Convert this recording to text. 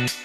Bye.